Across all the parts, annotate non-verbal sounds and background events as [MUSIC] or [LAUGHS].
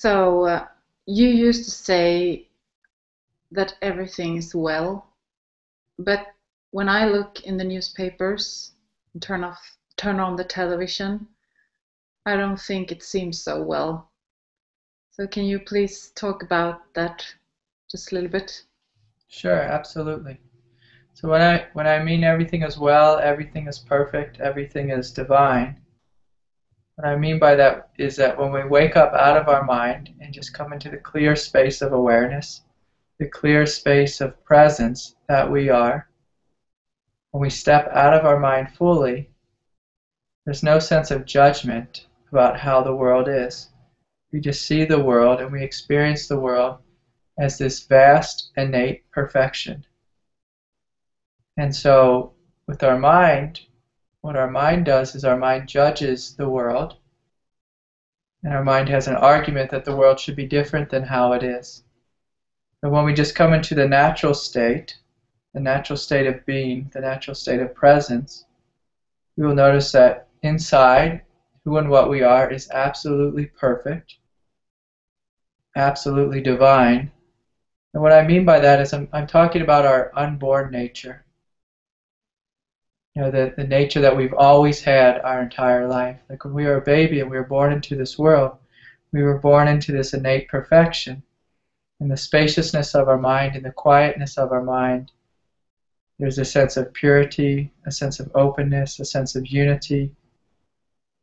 So uh, you used to say that everything is well, but when I look in the newspapers and turn off, turn on the television, I don't think it seems so well. So can you please talk about that just a little bit? Sure, absolutely. So when I when I mean everything is well, everything is perfect, everything is divine, what I mean by that is that when we wake up out of our mind and just come into the clear space of awareness, the clear space of presence that we are, when we step out of our mind fully, there's no sense of judgment about how the world is. We just see the world and we experience the world as this vast, innate perfection. And so, with our mind, what our mind does is our mind judges the world, and our mind has an argument that the world should be different than how it is. But when we just come into the natural state, the natural state of being, the natural state of presence, we will notice that inside, who and what we are is absolutely perfect, absolutely divine. And what I mean by that is I'm, I'm talking about our unborn nature. You know, the, the nature that we've always had our entire life. Like when we were a baby and we were born into this world, we were born into this innate perfection in the spaciousness of our mind, in the quietness of our mind, there's a sense of purity, a sense of openness, a sense of unity,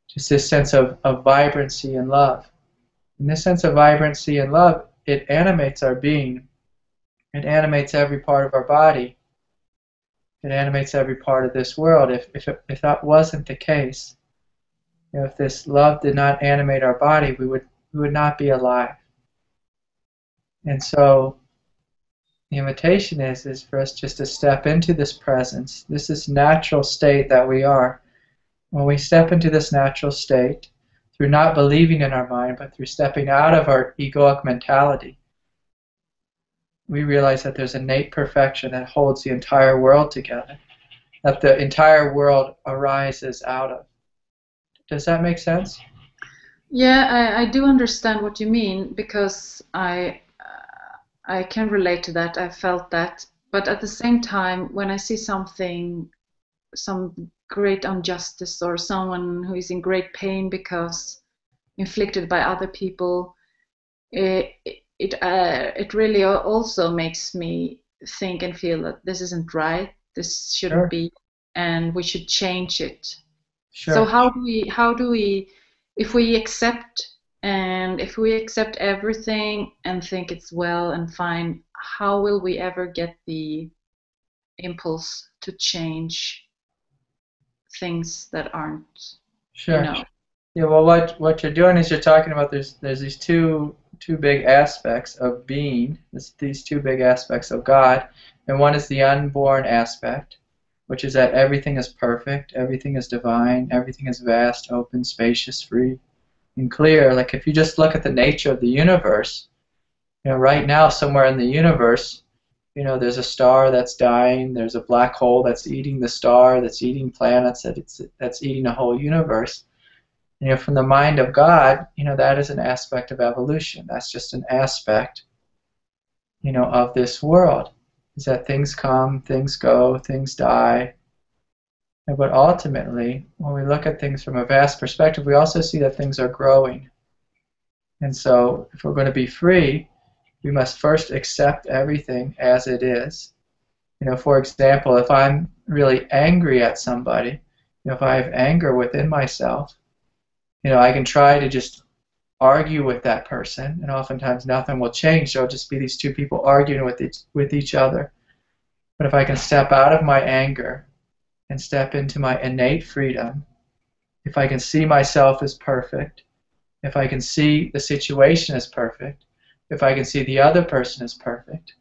just this sense of, of vibrancy and love. And this sense of vibrancy and love, it animates our being. It animates every part of our body. It animates every part of this world. If, if, it, if that wasn't the case, you know, if this love did not animate our body, we would, we would not be alive. And so the invitation is is for us just to step into this presence, this is natural state that we are. When we step into this natural state, through not believing in our mind, but through stepping out of our egoic mentality, we realize that there's innate perfection that holds the entire world together, that the entire world arises out of. Does that make sense? Yeah, I, I do understand what you mean because I uh, I can relate to that. I felt that. But at the same time, when I see something, some great injustice or someone who is in great pain because inflicted by other people, it it uh, it really also makes me think and feel that this isn't right. This shouldn't sure. be, and we should change it. Sure. So how do we how do we if we accept and if we accept everything and think it's well and fine, how will we ever get the impulse to change things that aren't? Sure. You know? Yeah. Well, what what you're doing is you're talking about there's there's these two two big aspects of being. This, these two big aspects of God, and one is the unborn aspect, which is that everything is perfect, everything is divine, everything is vast, open, spacious, free and clear. Like if you just look at the nature of the universe, you know, right now somewhere in the universe, you know, there's a star that's dying, there's a black hole that's eating the star, that's eating planets, that it's that's eating a whole universe. You know, from the mind of God, you know, that is an aspect of evolution. That's just an aspect, you know, of this world. Is that things come, things go, things die, but ultimately, when we look at things from a vast perspective, we also see that things are growing. And so, if we're going to be free, we must first accept everything as it is. You know, for example, if I'm really angry at somebody, you know, if I have anger within myself, you know, I can try to just argue with that person, and oftentimes nothing will change. There'll just be these two people arguing with each, with each other. But if I can step out of my anger and step into my innate freedom, if I can see myself as perfect, if I can see the situation as perfect, if I can see the other person as perfect,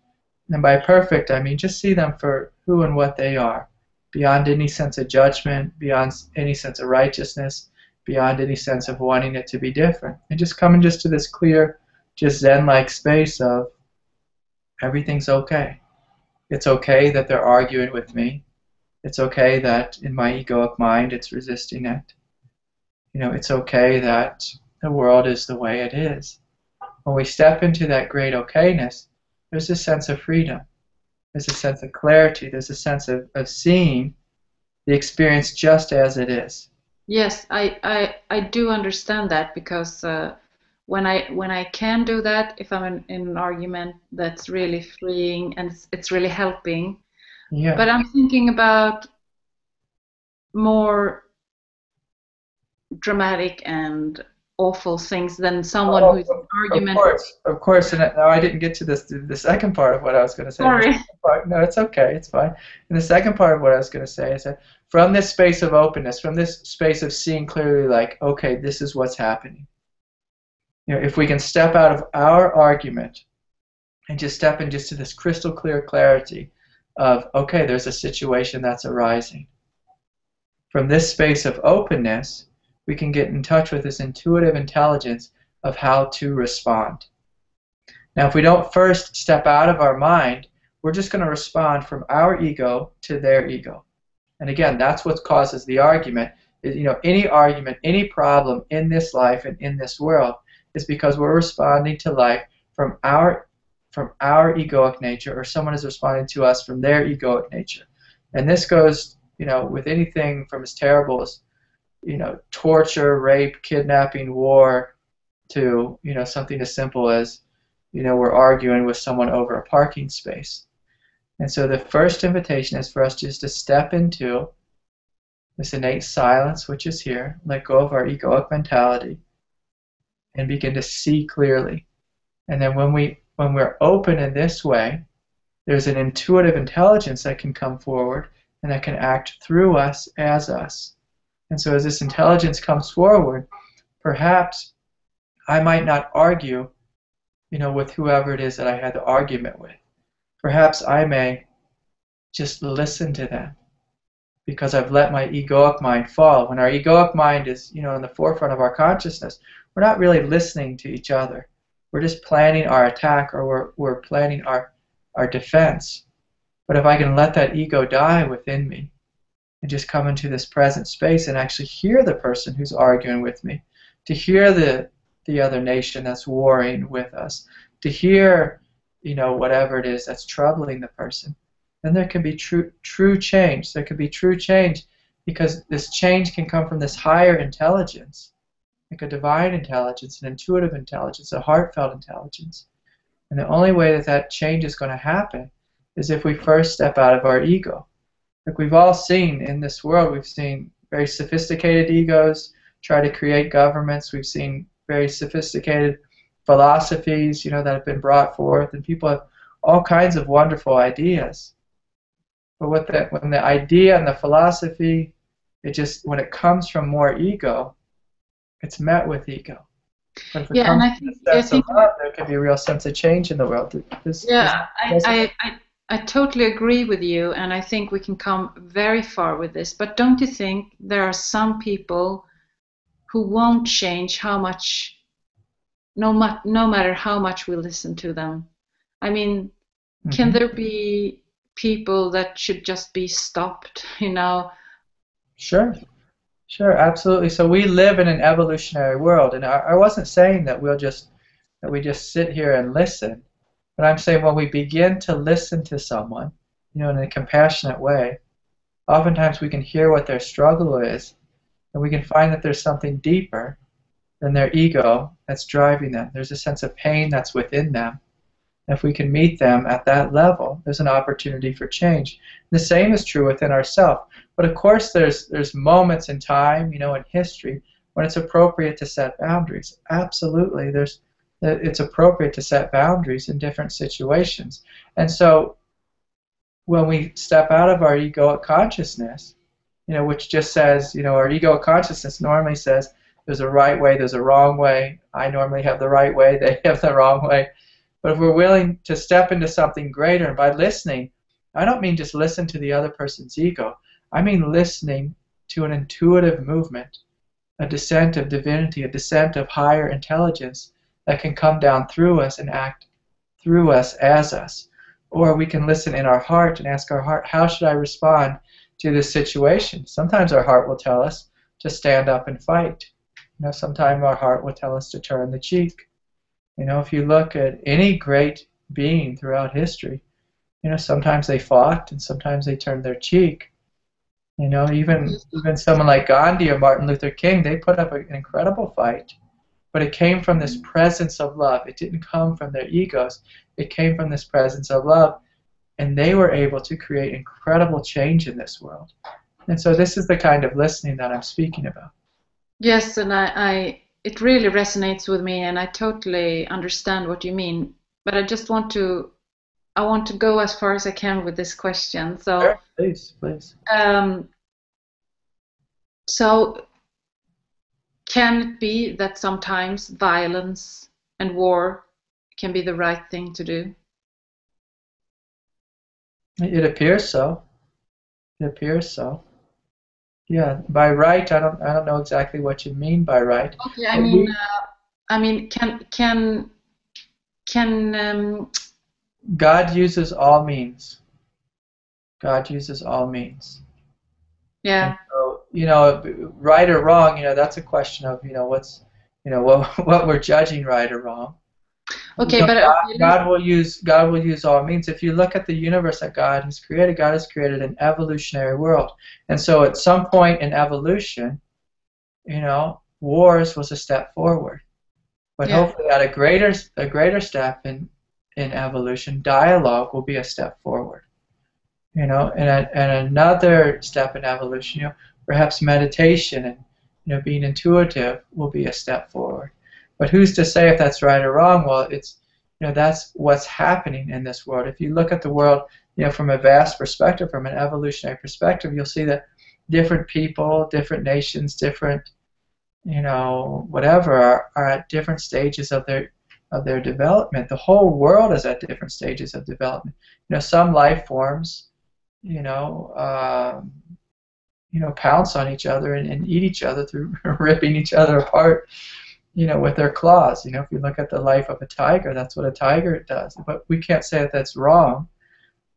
and by perfect I mean just see them for who and what they are, beyond any sense of judgment, beyond any sense of righteousness, beyond any sense of wanting it to be different, and just coming just to this clear, just Zen-like space of everything's okay. It's okay that they're arguing with me. It's okay that in my egoic mind it's resisting it. You know, it's okay that the world is the way it is. when we step into that great okayness, there's a sense of freedom. There's a sense of clarity. There's a sense of, of seeing the experience just as it is. Yes, I, I, I do understand that because uh, when I when I can do that, if I'm in, in an argument that's really freeing and it's, it's really helping. Yeah. But I'm thinking about more dramatic and awful things than someone Oh, who's in argument. Of course, of course. And uh, now I didn't get to this the second part of what I was going to say. Sorry. [LAUGHS] No, it's okay. It's fine. And the second part of what I was going to say is that from this space of openness, from this space of seeing clearly, like, okay, this is what's happening. You know, if we can step out of our argument and just step in just to this crystal clear clarity of, okay, there's a situation that's arising. From this space of openness, we can get in touch with this intuitive intelligence of how to respond. Now, if we don't first step out of our mind, we're just going to respond from our ego to their ego. And again, that's what causes the argument. You know, any argument, any problem in this life and in this world is because we're responding to life from our from our egoic nature, or someone is responding to us from their egoic nature. And this goes, you know, with anything from as terrible as, you know, torture, rape, kidnapping, war, to you know something as simple as, you know, we're arguing with someone over a parking space. And so the first invitation is for us just to step into this innate silence which is here, let go of our egoic mentality, and begin to see clearly. And then when we when we're open in this way, there's an intuitive intelligence that can come forward and that can act through us as us. And so as this intelligence comes forward, perhaps I might not argue, you know, with whoever it is that I had the argument with. Perhaps I may just listen to them because I've let my egoic mind fall. When our egoic mind is, you know, in the forefront of our consciousness, we're not really listening to each other. We're just planning our attack or we're, we're planning our, our defense. But if I can let that ego die within me and just come into this present space and actually hear the person who's arguing with me, to hear the, the other nation that's warring with us, to hear, you know, whatever it is that's troubling the person, then there can be true true change. There can be true change because this change can come from this higher intelligence, like a divine intelligence, an intuitive intelligence, a heartfelt intelligence. And the only way that that change is going to happen is if we first step out of our ego. Like we've all seen in this world, we've seen very sophisticated egos try to create governments. We've seen very sophisticated philosophies, you know, that have been brought forth, and people have all kinds of wonderful ideas. But when the idea and the philosophy, it just when it comes from more ego, it's met with ego. But if it Yeah, and I think- I think- love, there could be a real sense of change in the world. This- Yeah, this- I, I, I totally agree with you, and I think we can come very far with this. But don't you think there are some people who won't change how much, no, mu- no matter how much we listen to them? I mean, can Mhm. there be people that should just be stopped, you know? Sure, sure, absolutely. So we live in an evolutionary world, and I, I wasn't saying that we'll just that we just sit here and listen, but I'm saying when we begin to listen to someone, you know, in a compassionate way, oftentimes we can hear what their struggle is, and we can find that there's something deeper than their ego that's driving them. There's a sense of pain that's within them. And if we can meet them at that level, there's an opportunity for change. The same is true within ourselves. But of course, there's there's moments in time, you know, in history when it's appropriate to set boundaries. Absolutely, there's it's appropriate to set boundaries in different situations. And so, when we step out of our egoic consciousness, you know, which just says, you know, our egoic consciousness normally says there's a right way, there's a wrong way. I normally have the right way, they [LAUGHS] have the wrong way. But if we're willing to step into something greater, and by listening, I don't mean just listen to the other person's ego. I mean listening to an intuitive movement, a descent of divinity, a descent of higher intelligence that can come down through us and act through us as us. Or we can listen in our heart and ask our heart, how should I respond to this situation? Sometimes our heart will tell us to stand up and fight. You know, sometimes our heart will tell us to turn the cheek. You know, if you look at any great being throughout history, you know, sometimes they fought and sometimes they turned their cheek. You know, even even someone like Gandhi or Martin Luther King, they put up an incredible fight, but it came from this presence of love. It didn't come from their egos. It came from this presence of love, and they were able to create incredible change in this world. And so, this is the kind of listening that I'm speaking about. Yes, and I, I it really resonates with me, and I totally understand what you mean. But I just want to I want to go as far as I can with this question. So, sure, please, please. Um, so, can it be that sometimes violence and war can be the right thing to do? It appears so. It appears so. Yeah, by right, I don't, I don't know exactly what you mean by right. Okay, I mean, we, uh, I mean, can, can, can um, God uses all means. God uses all means. Yeah. You know, right or wrong, you know, that's a question of, you know, what's, you know, [LAUGHS] what what we're judging right or wrong. Okay, but uh, God, God, will use God will use all means. If you look at the universe that God has created, God has created an evolutionary world, and so at some point in evolution, you know, wars was a step forward, but yeah. hopefully at a greater a greater step in in evolution, dialogue will be a step forward. You know, and, a, and another step in evolution, you know, perhaps meditation and you know being intuitive will be a step forward. But who's to say if that's right or wrong? Well, it's you know that's what's happening in this world. If you look at the world, you know, from a vast perspective, from an evolutionary perspective, you'll see that different people, different nations, different you know, whatever are, are at different stages of their of their development. The whole world is at different stages of development. You know, some life forms, you know, um, you know, pounce on each other and, and eat each other through [LAUGHS] ripping each other apart, you know, with their claws. You know, if you look at the life of a tiger, that's what a tiger does. But we can't say that that's wrong.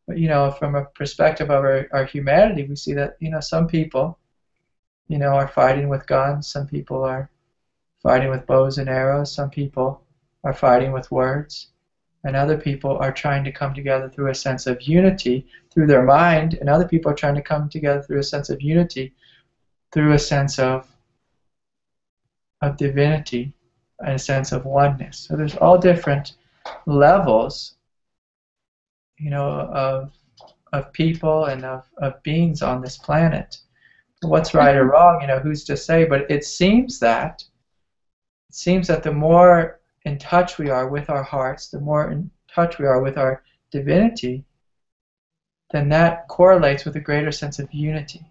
But you know, from a perspective of our, our humanity, we see that you know some people, you know, are fighting with guns. Some people are fighting with bows and arrows. Some people are fighting with words, and other people are trying to come together through a sense of unity through their mind, and other people are trying to come together through a sense of unity through a sense of of divinity and a sense of oneness. So there's all different levels, you know, of of people and of, of beings on this planet. What's right or wrong, you know, who's to say? But it seems that it seems that the more in touch we are with our hearts, the more in touch we are with our divinity, then that correlates with a greater sense of unity,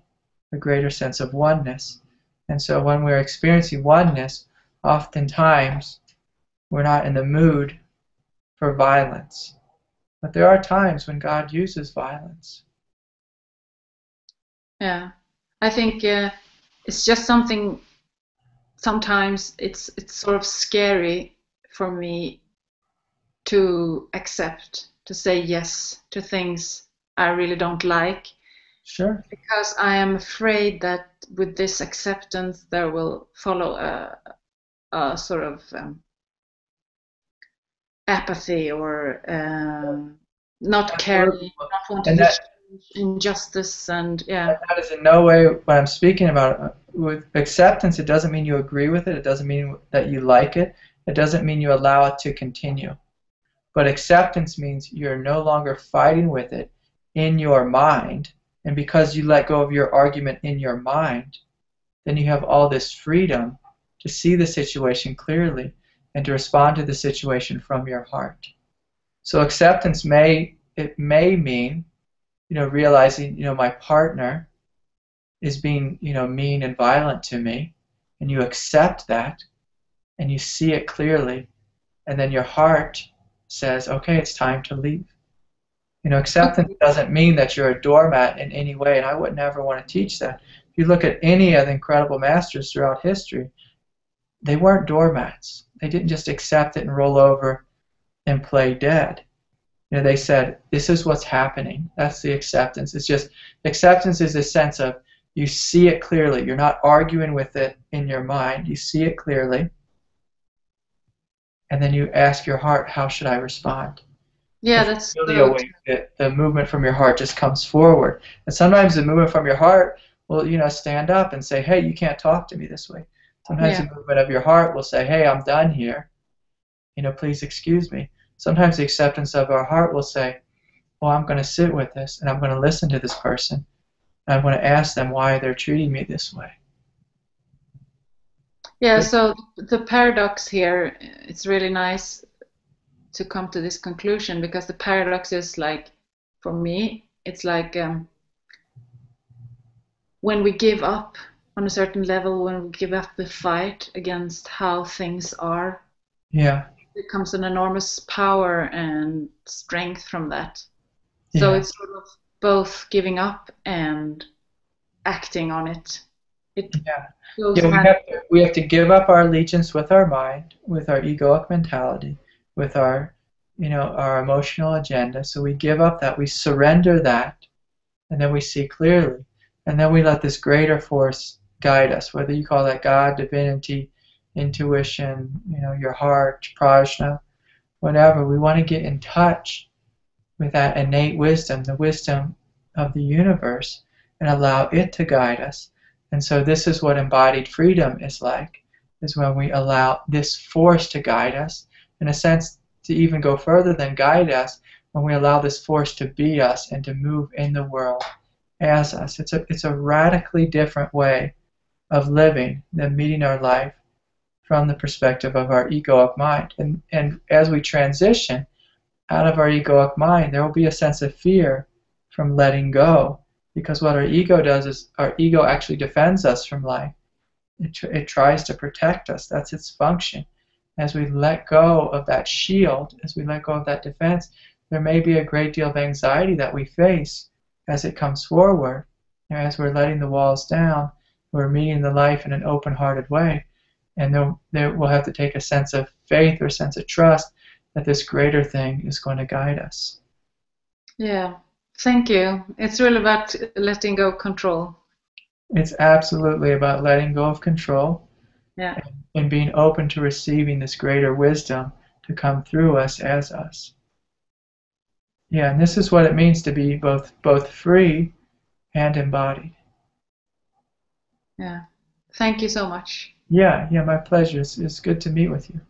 a greater sense of oneness. And so when we're experiencing oneness, oftentimes we're not in the mood for violence. But there are times when God uses violence. Yeah, I think uh, it's just something. Sometimes it's it's sort of scary for me to accept, to say yes to things I really don't like. Sure. Because I am afraid that with this acceptance there will follow a, a sort of um, apathy or um, not caring, not wanting to injustice and yeah. That is in no way what I'm speaking about. With acceptance, it doesn't mean you agree with it. It doesn't mean that you like it. It doesn't mean you allow it to continue. But acceptance means you're no longer fighting with it in your mind. And because you let go of your argument in your mind, then you have all this freedom to see the situation clearly and to respond to the situation from your heart. So acceptance may it may mean, you know, realizing, you know, my partner is being, you know, mean and violent to me, and you accept that and you see it clearly, and then your heart says, okay, it's time to leave. You know, acceptance [LAUGHS] doesn't mean that you're a doormat in any way, and I would never want to teach that. If you look at any of the incredible masters throughout history, they weren't doormats. They didn't just accept it and roll over and play dead. You know, they said, this is what's happening. That's the acceptance. It's just, acceptance is a sense of you see it clearly. You're not arguing with it in your mind. You see it clearly and then you ask your heart, how should I respond? Yeah, that's really so awake, the, the movement from your heart just comes forward. And sometimes the movement from your heart will, you know, stand up and say, hey, you can't talk to me this way. Sometimes Yeah. the movement of your heart will say, hey, I'm done here. You know, please excuse me. Sometimes the acceptance of our heart will say, well, I'm going to sit with this and I'm going to listen to this person. And I'm going to ask them why they're treating me this way. Yeah, so the paradox here, it's really nice to come to this conclusion because the paradox is like, for me, it's like um, when we give up on a certain level, when we give up the fight against how things are, Yeah. there comes an enormous power and strength from that. So Yeah. it's sort of both giving up and acting on it. It Yeah. Yeah, we have, to, we have to give up our allegiance with our mind, with our egoic mentality, with our, you know, our emotional agenda. So we give up that, we surrender that, and then we see clearly, and then we let this greater force guide us. Whether you call that God, divinity, intuition, you know, your heart, prajna, whatever. We want to get in touch with that innate wisdom, the wisdom of the universe, and allow it to guide us. And so this is what embodied freedom is like, is when we allow this force to guide us, in a sense to even go further than guide us, when we allow this force to be us and to move in the world as us. It's a, it's a radically different way of living than meeting our life from the perspective of our egoic mind. And, and as we transition out of our egoic mind, there will be a sense of fear from letting go because what our ego does is our ego actually defends us from life. It, tr- it tries to protect us. That's its function. As we let go of that shield, as we let go of that defense, there may be a great deal of anxiety that we face as it comes forward. And as we're letting the walls down, we're meeting the life in an open-hearted way. And there we'll have to take a sense of faith or sense of trust that this greater thing is going to guide us. Yeah, thank you. It's really about letting go of control. It's absolutely about letting go of control Yeah, and being open to receiving this greater wisdom to come through us as us. Yeah, and this is what it means to be both both free and embodied. yeah. Thank you so much. Yeah, yeah, my pleasure. It's, it's good to meet with you.